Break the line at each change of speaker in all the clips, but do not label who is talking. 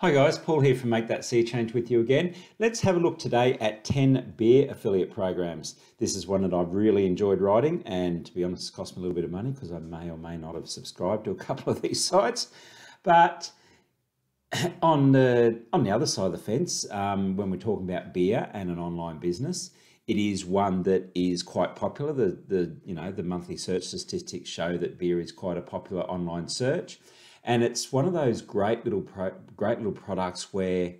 Hi guys, Paul here from Make That Sea Change with you again. Let's have a look today at 10 beer affiliate programs. This is one that I've really enjoyed writing and to be honest, it's cost me a little bit of money because I may or may not have subscribed to a couple of these sites. But on the, on the other side of the fence, um, when we're talking about beer and an online business, it is one that is quite popular. The, the, you know, the monthly search statistics show that beer is quite a popular online search. And it's one of those great little pro, great little products where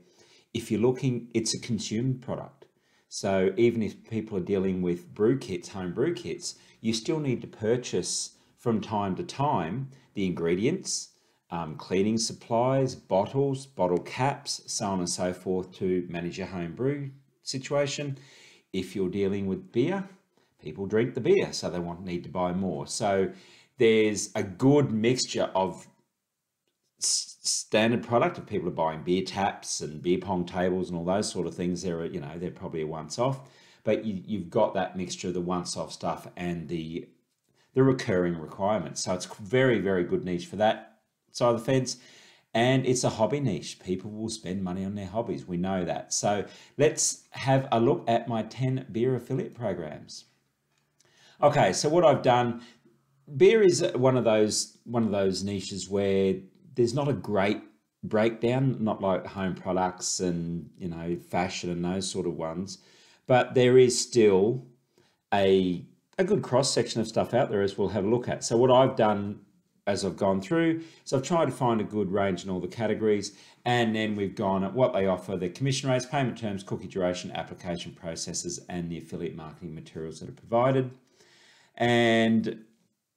if you're looking, it's a consumed product. So even if people are dealing with brew kits, home brew kits, you still need to purchase from time to time the ingredients, um, cleaning supplies, bottles, bottle caps, so on and so forth to manage your home brew situation. If you're dealing with beer, people drink the beer, so they want need to buy more. So there's a good mixture of standard product if people are buying beer taps and beer pong tables and all those sort of things. They're you know they're probably a once off but you, you've got that mixture of the once off stuff and the the recurring requirements. So it's very very good niche for that side of the fence. And it's a hobby niche. People will spend money on their hobbies. We know that. So let's have a look at my 10 beer affiliate programs. Okay so what i've done beer is one of those one of those niches where there's not a great breakdown, not like home products and you know fashion and those sort of ones, but there is still a a good cross section of stuff out there as we'll have a look at. So what I've done as I've gone through, so I've tried to find a good range in all the categories, and then we've gone at what they offer, the commission rates, payment terms, cookie duration, application processes, and the affiliate marketing materials that are provided. And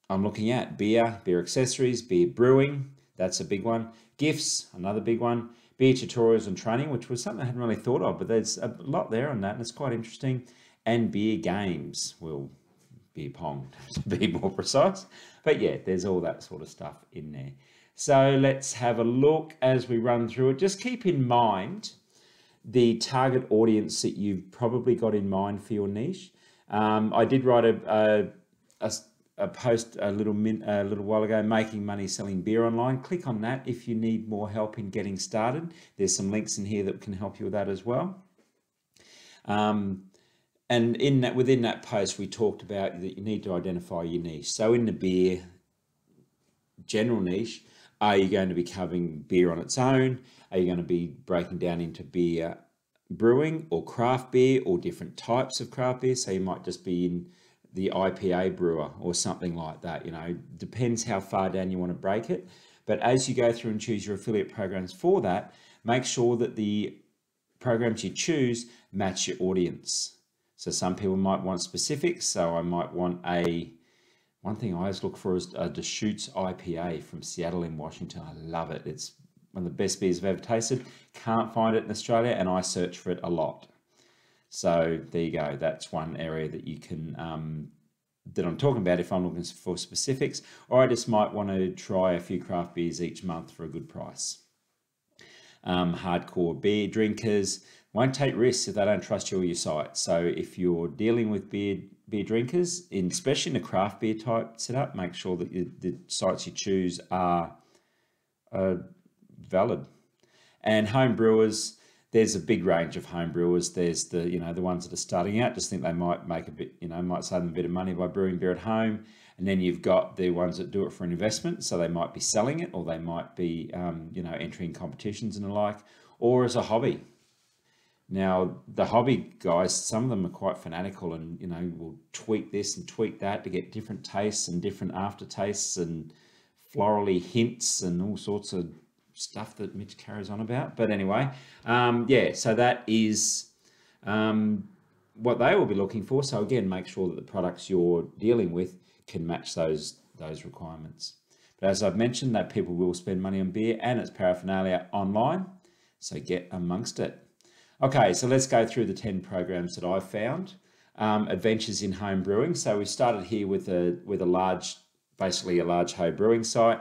I'm looking at beer, beer accessories, beer brewing, that's a big one. Gifts, another big one. Beer tutorials and training, which was something I hadn't really thought of, but there's a lot there on that, and it's quite interesting. And beer games, well, beer pong to be more precise. But yeah, there's all that sort of stuff in there. So let's have a look as we run through it. Just keep in mind the target audience that you've probably got in mind for your niche. Um, I did write a, a, a a post a little min, a little while ago making money selling beer online. Click on that if you need more help in getting started. There's some links in here that can help you with that as well. Um, and in that within that post we talked about that you need to identify your niche. So in the beer general niche are you going to be covering beer on its own? Are you going to be breaking down into beer brewing or craft beer or different types of craft beer? So you might just be in the IPA brewer or something like that. You know, depends how far down you want to break it. But as you go through and choose your affiliate programs for that, make sure that the programs you choose match your audience. So some people might want specifics. So I might want a, one thing I always look for is uh, a Deschutes IPA from Seattle in Washington. I love it. It's one of the best beers I've ever tasted. Can't find it in Australia and I search for it a lot. So there you go. That's one area that you can um, that I'm talking about if I'm looking for specifics, or I just might want to try a few craft beers each month for a good price. Um, hardcore beer drinkers won't take risks if they don't trust you or your site. So if you're dealing with beer beer drinkers, in, especially in a craft beer type setup, make sure that you, the sites you choose are, are valid. And home brewers, there's a big range of home brewers. There's the you know the ones that are starting out, just think they might make a bit you know might save them a bit of money by brewing beer at home. And then you've got the ones that do it for an investment, so they might be selling it, or they might be um, you know entering competitions and the like, or as a hobby. Now the hobby guys, some of them are quite fanatical, and you know will tweak this and tweak that to get different tastes and different aftertastes and florally hints and all sorts of stuff that Mitch carries on about. But anyway, um, yeah, so that is um, what they will be looking for. So again, make sure that the products you're dealing with can match those those requirements. But as I've mentioned, that people will spend money on beer and its paraphernalia online. So get amongst it. Okay, so let's go through the 10 programs that I've found. Um, adventures in home brewing. So we started here with a with a large, basically a large home brewing site.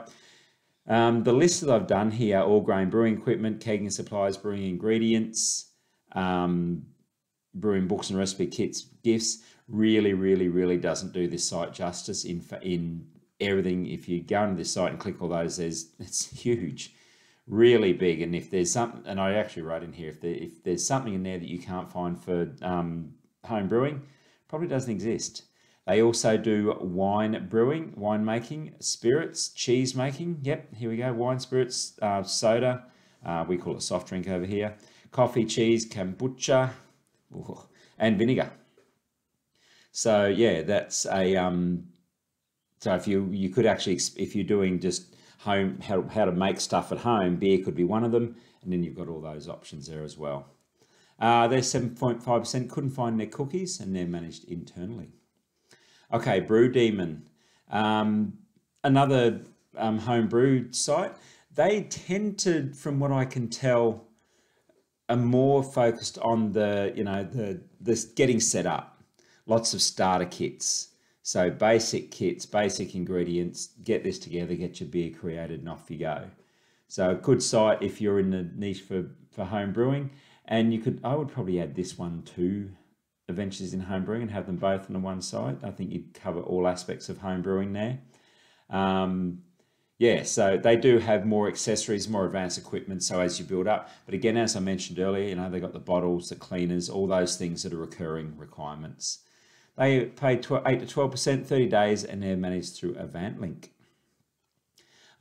Um, the list that I've done here, all grain brewing equipment, kegging supplies, brewing ingredients, um, brewing books and recipe kits, gifts, really, really, really doesn't do this site justice in, in everything. If you go into this site and click all those, there's it's huge. really big. And if there's something, and I actually wrote in here, if, there, if there's something in there that you can't find for um, home brewing, probably doesn't exist. They also do wine brewing, wine making, spirits, cheese making. Yep, here we go. Wine, spirits, uh, soda. Uh, we call it soft drink over here. Coffee, cheese, kombucha, and vinegar. So yeah, that's a um, so if you you could actually if you're doing just home how, how to make stuff at home, beer could be one of them, and then you've got all those options there as well. Uh, they're 7.5%, couldn't find their cookies, and they're managed internally. Okay, Brew Demon, um, another um, home brew site. They tend to, from what I can tell, are more focused on the you know the the getting set up. Lots of starter kits. So basic kits, basic ingredients, get this together, get your beer created and off you go. So a good site if you're in the niche for, for home brewing. And you could, I would probably add this one to Adventures in Home Brewing and have them both on the one site. I think you'd cover all aspects of home brewing there. Um, yeah, so they do have more accessories, more advanced equipment. So as you build up, but again, as I mentioned earlier, you know, they got the bottles, the cleaners, all those things that are recurring requirements. They pay 8 to 12%, 30 days, and they're managed through AvantLink.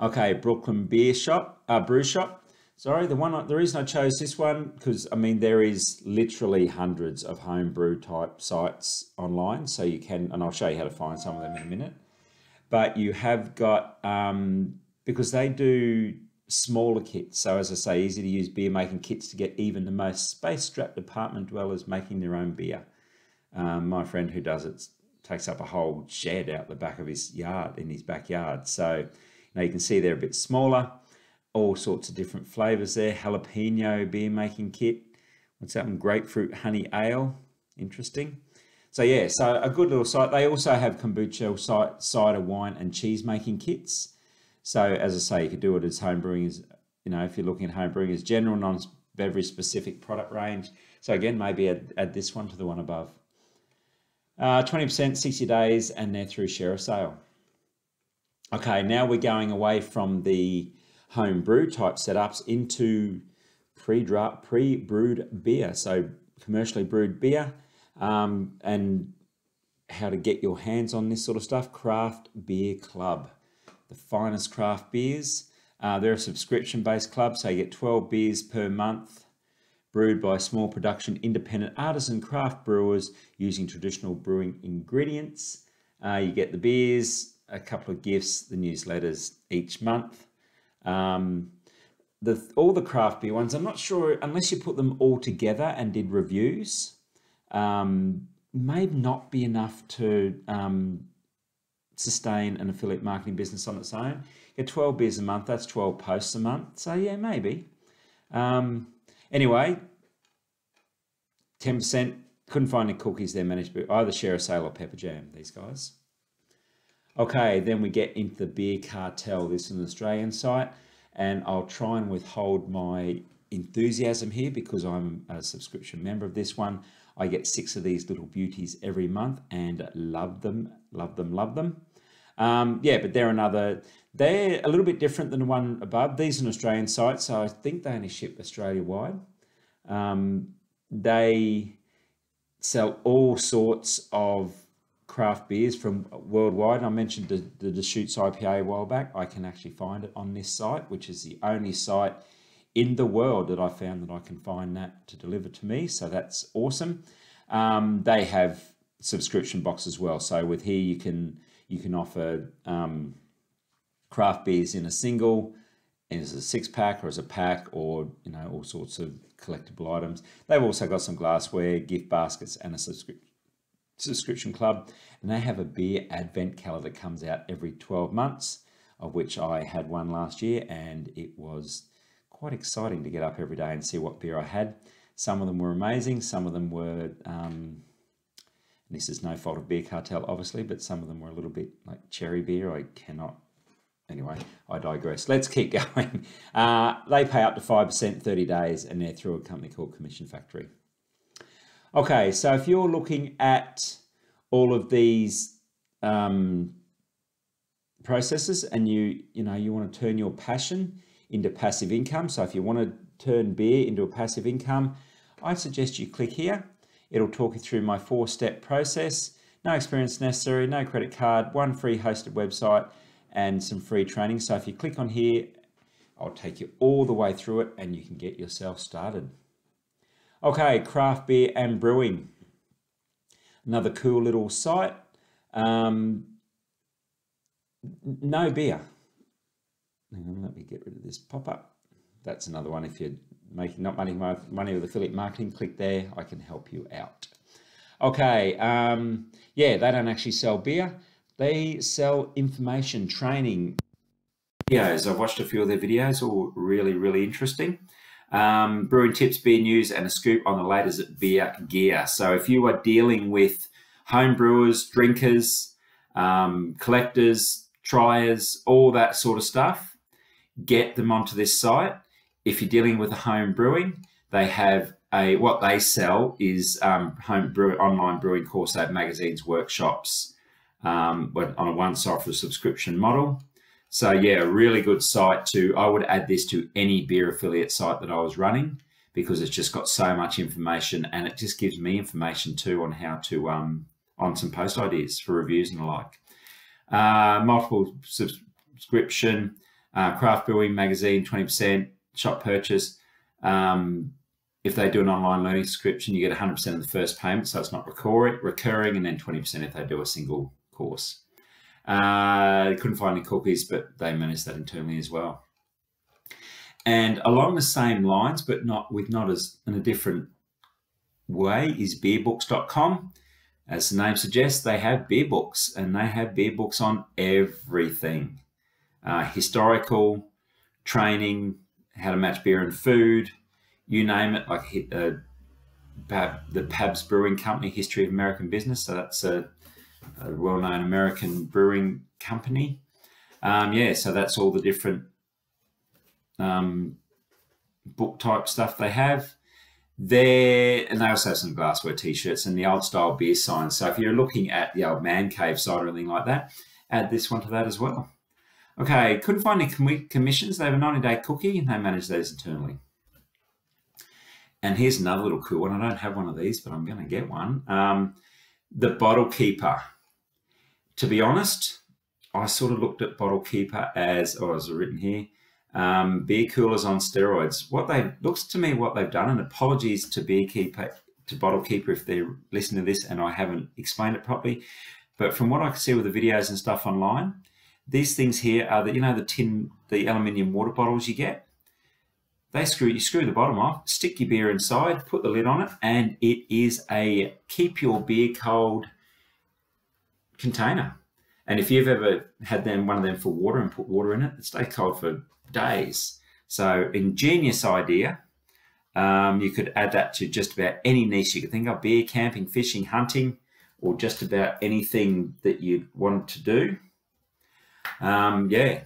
Okay, Brooklyn Beer Shop, uh, Brew Shop. Sorry, the one the reason I chose this one because I mean there is literally hundreds of homebrew type sites online, so you can, and I'll show you how to find some of them in a minute. But you have got um, because they do smaller kits. So as I say, easy to use beer making kits to get even the most space-strapped apartment dwellers making their own beer. Um, my friend who does it takes up a whole shed out the back of his yard in his backyard. So now you can see they're a bit smaller, all sorts of different flavors there. Jalapeno beer making kit. What's that one? Grapefruit honey ale. Interesting. So yeah, so a good little site. They also have kombucha, cider, wine, and cheese making kits. So as I say, you could do it as home brewing as you know if you're looking at home brewing as general non-beverage specific product range. So again, maybe add, add this one to the one above. Uh, 20%, 60 days, and they're through ShareASale. Okay, now we're going away from the home brew type setups into pre-brewed beer. So commercially brewed beer um, and how to get your hands on this sort of stuff. Craft Beer Club, the finest craft beers. Uh, they're a subscription-based club, so you get 12 beers per month brewed by small production independent artisan craft brewers using traditional brewing ingredients. Uh, you get the beers, a couple of gifts, the newsletters each month. Um, the, all the craft beer ones, I'm not sure, unless you put them all together and did reviews, um, may not be enough to um, sustain an affiliate marketing business on its own. Get 12 beers a month, that's 12 posts a month. So yeah, maybe. Um, Anyway, 10%, couldn't find any cookies there, managed to either ShareASale or Pepperjam, these guys. Okay, then we get into the beer cartel. This is an Australian site, and I'll try and withhold my enthusiasm here because I'm a subscription member of this one. I get six of these little beauties every month and love them, love them, love them. Um, yeah, but they're another, they're a little bit different than the one above. These are an Australian site, so I think they only ship Australia wide. Um, they sell all sorts of craft beers from worldwide. I mentioned the, the Deschutes IPA a while back. I can actually find it on this site, which is the only site in the world that I found that I can find that to deliver to me. So that's awesome. Um, they have subscription box as well. So with here you can you can offer um, craft beers in a single, as a six pack or as a pack, or you know all sorts of collectible items. They've also got some glassware, gift baskets, and a subscri subscription club. And they have a beer advent calendar that comes out every 12 months, of which I had one last year, and it was quite exciting to get up every day and see what beer I had. Some of them were amazing, some of them were um, this is no fault of Beer Cartel, obviously, but some of them were a little bit like cherry beer. I cannot. Anyway, I digress. Let's keep going. Uh, they pay up to 5% 30 days, and they're through a company called Commission Factory. Okay, so if you're looking at all of these um, processes and you you know you want to turn your passion into passive income. So if you want to turn beer into a passive income, I suggest you click here. It'll talk you through my four step process. No experience necessary, no credit card, one free hosted website, and some free training. So if you click on here, I'll take you all the way through it and you can get yourself started. Okay, craft beer and brewing. Another cool little site. Um, no beer. Hang on, let me get rid of this pop-up. That's another one. If you're making not money money with affiliate marketing, click there. I can help you out. Okay, um, yeah, they don't actually sell beer. They sell information, training, videos. I've watched a few of their videos, all really, really interesting. Um, brewing tips, beer news, and a scoop on the latest beer gear. So if you are dealing with home brewers, drinkers, um, collectors, triers, all that sort of stuff, get them onto this site. If you're dealing with a home brewing, they have a what they sell is um, home brew online brewing course. They have magazines, workshops um, on a once-off subscription model. So yeah, a really good site to, I would add this to any beer affiliate site that I was running because it's just got so much information and it just gives me information too on how to, um, on some post ideas for reviews and the like. Uh, multiple subscription, uh, craft brewing magazine, 20% shop purchase. Um, if they do an online learning subscription, you get 100% of the first payment, so it's not recurring, recurring, and then 20% if they do a single course. Uh, couldn't find any cookies, but they managed that internally as well. And along the same lines, but not with not as in a different way, is beerbooks.com. As the name suggests, they have beer books and they have beer books on everything uh, historical, training, how to match beer and food, you name it, like uh, the Pabst Brewing Company, History of American Business. So that's a a well-known American brewing company. Um, yeah, so that's all the different um, book type stuff they have there. And they also have some glassware t-shirts and the old style beer signs. So if you're looking at the old man cave side or anything like that, add this one to that as well. Okay, couldn't find any commissions. They have a 90-day cookie and they manage those internally. And here's another little cool one. I don't have one of these, but I'm going to get one. Um, the Bottle Keeper to be honest, I sort of looked at Bottle Keeper as, or as written here, um, beer coolers on steroids. What they looks to me what they've done, and apologies to Beer Keeper, to Bottle Keeper if they're listening to this and I haven't explained it properly. But from what I can see with the videos and stuff online, these things here are the you know the tin, the aluminium water bottles you get. They screw you screw the bottom off, stick your beer inside, put the lid on it, and it is a keep your beer cold container. And if you've ever had them one of them for water and put water in it, it stays cold for days. So ingenious idea. Um, you could add that to just about any niche you could think of, beer, camping, fishing, hunting, or just about anything that you want to do. Um, yeah,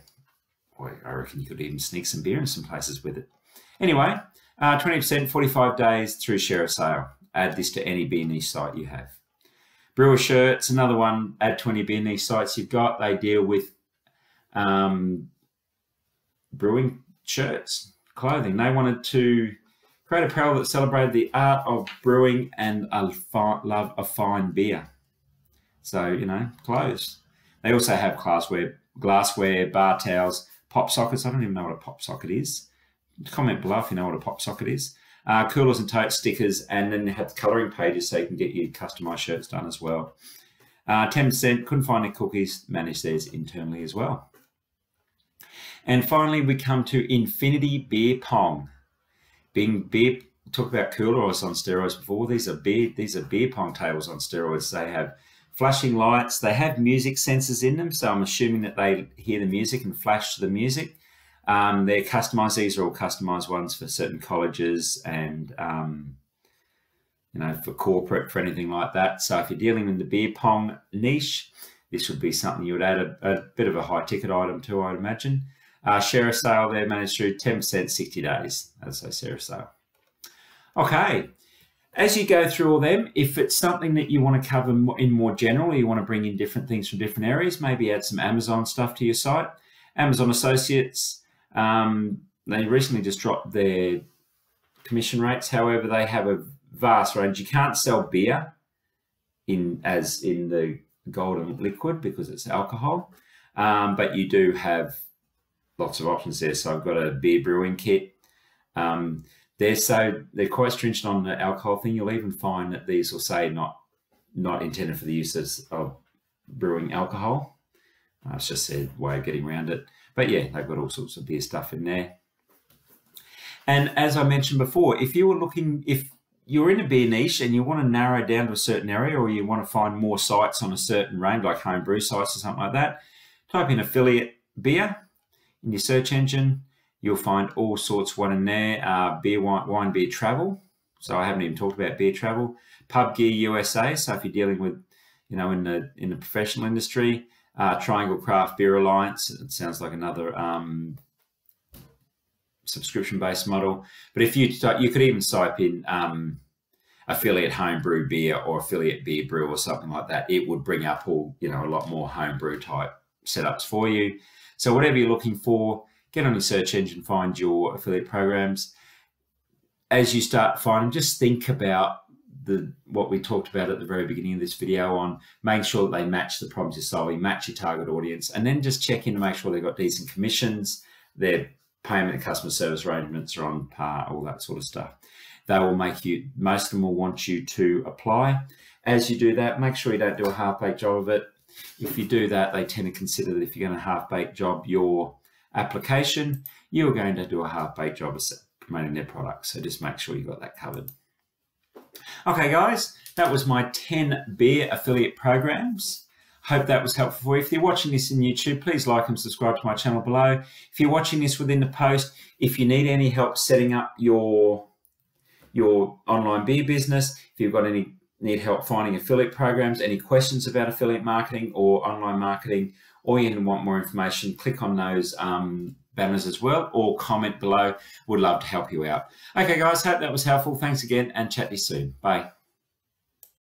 I reckon you could even sneak some beer in some places with it. Anyway, uh, 20%, 45 days through ShareASale. Add this to any niche site you have. Brewer shirts, another one, add 20 beer niche sites you've got. They deal with um, brewing shirts, clothing. They wanted to create apparel that celebrated the art of brewing and a love of fine beer. So, you know, clothes. They also have glassware, glassware, bar towels, pop sockets. I don't even know what a pop socket is. Comment below if you know what a pop socket is uh, coolers and tote stickers, and then they have the colouring pages so you can get your customised shirts done as well. Uh, 10% couldn't find any cookies, managed theirs internally as well. And finally, we come to Infinity Beer Pong. Being beer, talk about coolers on steroids before. These are beer, these are beer pong tables on steroids. They have flashing lights. They have music sensors in them, so I'm assuming that they hear the music and flash to the music. Um, they're customized. These are all customized ones for certain colleges and, um, you know, for corporate, for anything like that. So if you're dealing in the beer pong niche, this would be something you would add a, a bit of a high ticket item to, I'd imagine. Uh, sale there managed through 10%, 60 days. As I say, sale. Okay. As you go through all them, if it's something that you want to cover in more general, you want to bring in different things from different areas, maybe add some Amazon stuff to your site. Amazon Associates, um, they recently just dropped their commission rates. However, they have a vast range. You can't sell beer in as in the golden liquid because it's alcohol, um, but you do have lots of options there. So I've got a beer brewing kit. Um, they're so they're quite stringent on the alcohol thing. You'll even find that these will say not not intended for the uses of brewing alcohol. Uh, it's just a way of getting around it. But yeah, they've got all sorts of beer stuff in there. And as I mentioned before, if you were looking, if you're in a beer niche and you want to narrow down to a certain area or you want to find more sites on a certain range, like homebrew sites or something like that, type in affiliate beer in your search engine. You'll find all sorts one in there. Uh, beer, wine, wine, beer, travel. So I haven't even talked about beer travel. Pub Gear USA. So if you're dealing with, you know, in the in the professional industry, uh, Triangle Craft Beer Alliance. It sounds like another um, subscription based model. But if you you could even type in um, affiliate homebrew beer or affiliate beer brew or something like that, it would bring up all you know a lot more homebrew type setups for you. So whatever you're looking for, get on your search engine, find your affiliate programs. As you start finding, just think about the what we talked about at the very beginning of this video on making sure that they match the problems you're solving, match your target audience, and then just check in to make sure they've got decent commissions, their payment and customer service arrangements are on par, all that sort of stuff. They will make you, most of them will want you to apply. As you do that, make sure you don't do a half-baked job of it. If you do that, they tend to consider that if you're going to half-baked job your application, you're going to do a half-baked job of promoting their product. So just make sure you've got that covered. Okay, guys, that was my 10 beer affiliate programs. Hope that was helpful for you. If you're watching this in YouTube, please like and subscribe to my channel below. If you're watching this within the post, if you need any help setting up your, your online beer business, if you've got any need help finding affiliate programs, any questions about affiliate marketing or online marketing, or you want more information, click on those um, banners as well or comment below. Would love to help you out. Okay, guys, hope that was helpful. Thanks again and chat to you soon. Bye.